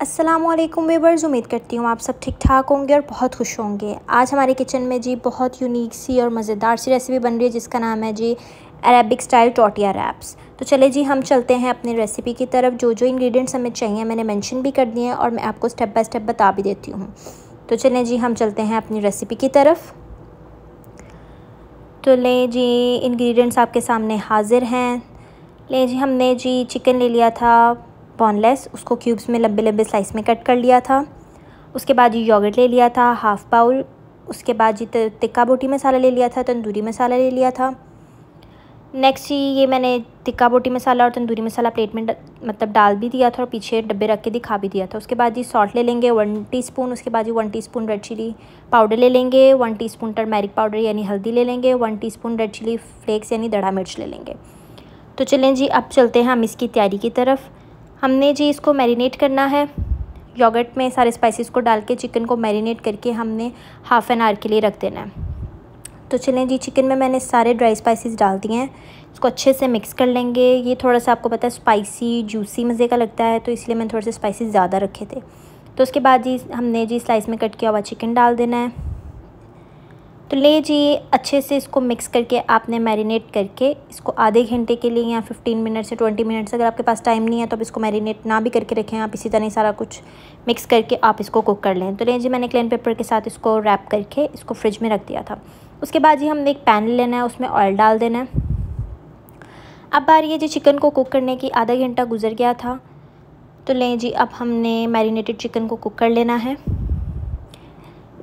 अस्सलाम वालेकुम वेवर्स उम्मीद करती हूँ आप सब ठीक ठाक होंगे और बहुत खुश होंगे। आज हमारे किचन में जी बहुत यूनिक सी और मज़ेदार सी रेसिपी बन रही है, जिसका नाम है जी अरेबिक स्टाइल टोटिया रैप्स तो चले जी, हम चलते हैं अपनी रेसिपी की तरफ़। जो जो इंग्रेडिएंट्स हमें चाहिए, मैंने मेंशन भी कर दिए हैं और मैं आपको स्टेप बाय स्टेप बता भी देती हूँ। तो चलें जी, हम चलते हैं अपनी रेसिपी की तरफ़। तो ले जी इंग्रेडिएंट्स आपके सामने हाज़िर हैं। ले जी, हमने जी चिकन ले लिया था। बॉनलेस उसको क्यूब्स में लंबे लंबे स्लाइस में कट कर लिया था। उसके बाद जी योगर्ट ले लिया था हाफ़ बाउल उसके बाद जी तिक्का बोटी मसाला ले लिया था, तंदूरी मसाला ले लिया था। नेक्स्ट ये मैंने तिक्का बोटी मसाला और तंदूरी मसाला प्लेट में मतलब डाल भी दिया था और पीछे डब्बे रख के दिखा भी दिया था। उसके बाद जी सॉल्ट ले लेंगे वन टीस्पून उसके बाद जी one teaspoon red chilli powder ले लेंगे वन टीस्पून टर्मेरिक पाउडर यानी हल्दी ले लेंगे one teaspoon red chilli flakes यानी दड़ा मिर्च ले लेंगे। तो चलें जी, अब चलते हैं हम इसकी तैयारी की तरफ़। हमने जी इसको मैरिनेट करना है। योगर्ट में सारे स्पाइसेस को डाल के चिकन को मैरिनेट करके हमने हाफ़ एन आवर के लिए रख देना है। तो चलें जी चिकन में मैंने सारे ड्राई स्पाइसेस डाल दिए हैं। इसको अच्छे से मिक्स कर लेंगे। ये थोड़ा सा आपको पता है स्पाइसी जूसी मज़े का लगता है तो इसलिए मैंने थोड़े से स्पाइसेस ज़्यादा रखे थे। तो उसके बाद जी, हमने जी स्लाइस में कट किया हुआ चिकन डाल देना है। तो ले जी अच्छे से इसको मिक्स करके, आपने मैरिनेट करके, इसको आधे घंटे के लिए या फिफ्टीन मिनट से ट्वेंटी मिनट्स अगर आपके पास टाइम नहीं है तो आप इसको मैरिनेट ना भी करके रखें, आप इसी तरह सारा कुछ मिक्स करके आप इसको कुक कर लें। तो ले जी मैंने क्लेन पेपर के साथ इसको रैप करके इसको फ्रिज में रख दिया था। उसके बाद जी हमने एक पैन लेना है, उसमें ऑयल डाल देना है। अब बारी है जी चिकन को कुक करने की आधा घंटा गुजर गया था। तो लें जी, अब हमने मैरिनेटेड चिकन को कुक कर लेना है।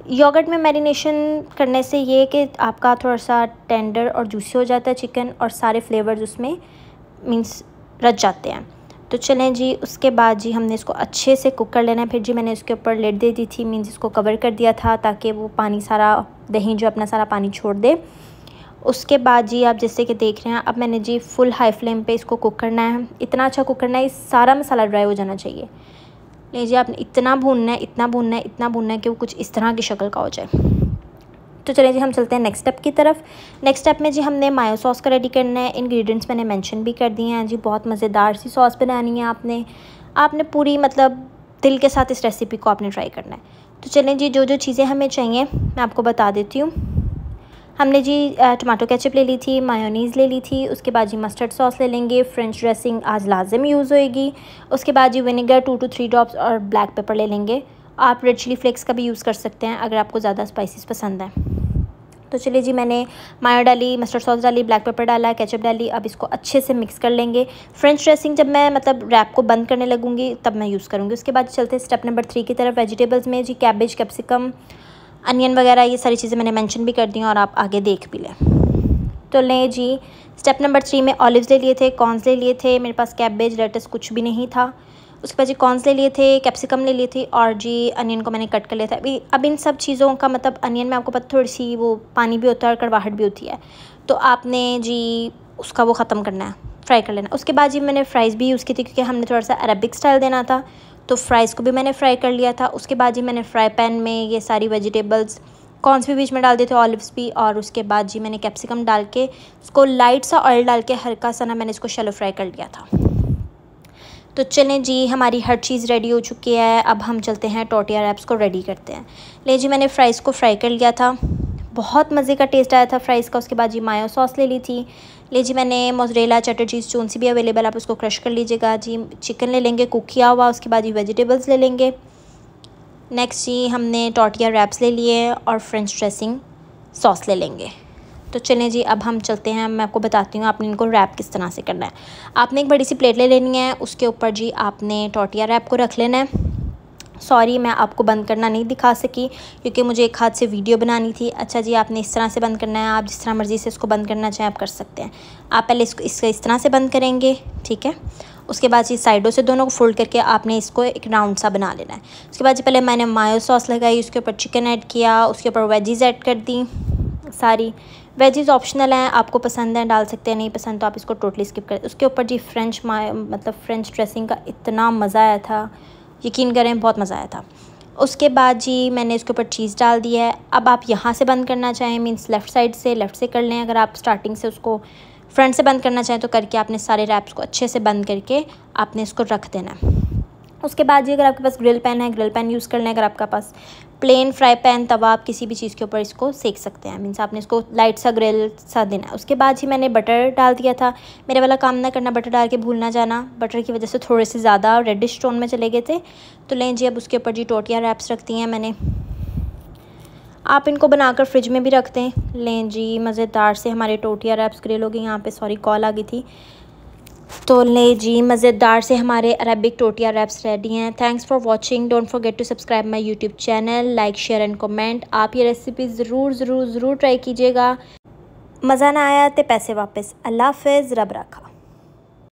योगर्ट में मैरिनेशन करने से ये कि आपका थोड़ा सा टेंडर और जूसी हो जाता है चिकन और सारे फ्लेवर्स उसमें मींस रच जाते हैं। तो चलें जी, उसके बाद जी हमने इसको अच्छे से कुक कर लेना है। फिर जी मैंने इसके ऊपर लेट दे दी थी, मीन्स इसको कवर कर दिया था ताकि वो पानी सारा, दही जो अपना सारा पानी छोड़ दे। उसके बाद जी आप जैसे कि देख रहे हैं, अब मैंने जी फुल हाई फ्लेम पे इसको कुक करना है। इतना अच्छा कुक करना है सारा मसाला ड्राई हो जाना चाहिए। लीजिए आपने इतना भूनना है, इतना भूनना है, इतना भूनना है कि वो कुछ इस तरह की शक्ल का हो जाए। तो चलिए जी, हम चलते हैं नेक्स्ट स्टेप की तरफ़। नेक्स्ट स्टेप में जी, हमने मायो सॉस का रेडी करना है। इंग्रेडिएंट्स मैंने मेंशन भी कर दिए हैं जी, बहुत मज़ेदार सी सॉस बनानी है आपने। आपने पूरी मतलब दिल के साथ इस रेसिपी को आपने ट्राई करना है। तो चलें जी जो जो चीज़ें हमें चाहिए, मैं आपको बता देती हूँ। हमने जी टमाटो केचप ले ली थी, मायोनीज़ ले ली थी, उसके बाद जी मस्टर्ड सॉस ले लेंगे, फ्रेंच ड्रेसिंग आज लाजम यूज़ होएगी। उसके बाद जी vinegar, two two three drops और ब्लैक पेपर ले लेंगे। आप रेड चिली फ्लेक्स का भी यूज़ कर सकते हैं, अगर आपको ज़्यादा स्पाइसेस पसंद हैं। तो चलिए जी, मैंने मायो डाली, मस्टर्ड सॉस डाली, ब्लैक पेपर डाला, केचप डाली, अब इसको अच्छे से मिक्स कर लेंगे। फ्रेंच ड्रेसिंग जब मैं मतलब रैप को बंद करने लगूँगी, तब मैं यूज़ करूँगी। उसके बाद चलते स्टेप नंबर थ्री की तरफ़, वेजिटेबल्स में जी कैबेज, कैप्सिकम अनियन वगैरह, ये सारी चीज़ें मैंने मेंशन भी कर दी और आप आगे देख भी लें। तो लें जी स्टेप नंबर थ्री में ऑलिव्स ले लिए थे कॉर्नस ले लिए थे, मेरे पास कैबेज लेटस कुछ भी नहीं था। उसके बाद जी कॉर्नस ले लिए थे कैप्सिकम ले लिए थे और जी अनियन को मैंने कट कर लिया था। अभी, अब इन सब चीज़ों का मतलब अनियन में आपको पता थोड़ी सी वो पानी भी होता है और कड़वाहट भी होती है। तो आपने जी उसका वो ख़त्म करना है फ्राई कर लेना उसके बाद जी मैंने फ्राइज़ भी यूज़ की थी क्योंकि हमने थोड़ा सा अरबिक स्टाइल देना था। तो फ्राइज़ को भी मैंने फ्राई कर लिया था। उसके बाद जी मैंने फ्राई पैन में ये सारी वेजिटेबल्स कॉर्नस भी बीच में डाल दिए थे ऑलिव्स भी, और उसके बाद जी मैंने कैप्सिकम डाल के, उसको लाइट सा ऑयल डाल के हल्का सा ना मैंने इसको शेलो फ्राई कर लिया था। तो चलें जी, हमारी हर चीज़ रेडी हो चुकी है। अब हम चलते हैं टोटिया रैप्स को रेडी करते हैं। ले जी, मैंने फ्राइज़ को फ्राई कर लिया था। बहुत मज़े का टेस्ट आया था फ्राइज़ का, उसके बाद जी मायो सॉस ले ली थी। ले जी मैंने मोजरेला चटर चीज़ जोन सी भी अवेलेबल आप उसको क्रश कर लीजिएगा। जी चिकन ले लेंगे कुक किया हुआ, उसके बाद जी वेजिटेबल्स ले लेंगे। नेक्स्ट जी हमने टोटिया रैप्स ले लिए और फ्रेंच ड्रेसिंग सॉस ले लेंगे। तो चलें जी, अब हम चलते हैं। मैं आपको बताती हूँ आपने इनको रैप किस तरह से करना है। आपने एक बड़ी सी प्लेट ले लेनी है, उसके ऊपर जी आपने टोटिया रैप को रख लेना है। सॉरी मैं आपको बंद करना नहीं दिखा सकी, क्योंकि मुझे एक हाथ से वीडियो बनानी थी। अच्छा जी, आपने इस तरह से बंद करना है, आप जिस तरह मर्ज़ी से इसको बंद करना चाहें आप कर सकते हैं। आप पहले इसको इसका इस तरह से बंद करेंगे, ठीक है? उसके बाद जी साइडों से दोनों को फोल्ड करके आपने इसको एक राउंड सा बना लेना है। उसके बाद जी पहले मैंने मायो सॉस लगाई, उसके ऊपर चिकन ऐड किया, उसके ऊपर वेजीज़ ऐड कर दी, सारी। वेजीज़ ऑप्शनल हैं, आपको पसंद है, डाल सकते हैं, नहीं पसंद तो आप इसको टोटली स्किप कर, उसके ऊपर जी फ्रेंच मतलब फ्रेंच ड्रेसिंग का इतना मज़ा आया था। यकीन करें, बहुत मज़ा आया था। उसके बाद जी मैंने इसके ऊपर चीज़ डाल दी है। अब आप यहाँ से बंद करना चाहें मीन्स लेफ़्ट साइड से लेफ़्ट से कर लें। अगर आप स्टार्टिंग से उसको फ्रंट से बंद करना चाहें तो करके आपने सारे रैप्स को अच्छे से बंद करके आपने इसको रख देना है। उसके बाद जी, अगर आपके पास ग्रिल पैन है ग्रिल पैन यूज़ कर लें अगर आपके पास प्लेन फ्राई पैन तवा आप किसी भी चीज़ के ऊपर इसको सेक सकते हैं। मीन्स आपने इसको लाइट सा ग्रिल सा देना। है उसके बाद ही मैंने बटर डाल दिया था। मेरे वाला काम ना करना बटर डाल के भूल ना जाना। बटर की वजह से थोड़े से ज़्यादा रेडिश टोन में चले गए थे। तो लें जी, अब उसके ऊपर जी टोटियाँ रैप्स रखती हैं मैंने। आप इनको बनाकर फ्रिज में भी रख दें लें जी, मज़ेदार से हमारे टोटिया रैप्स ग्रिल हो गई। यहाँ पे सॉरी कॉल आ गई थी। तो ले जी, मज़ेदार से हमारे अरबिक टोटिया रैप्स रेडी हैं। Thanks for watching don't forget to subscribe my YouTube channel like share and comment आप ये रेसिपी ज़रूर ज़रूर ज़रूर ट्राई कीजिएगा। मज़ा ना आया तो पैसे वापस। अल्लाह हाफ़ रब रखा।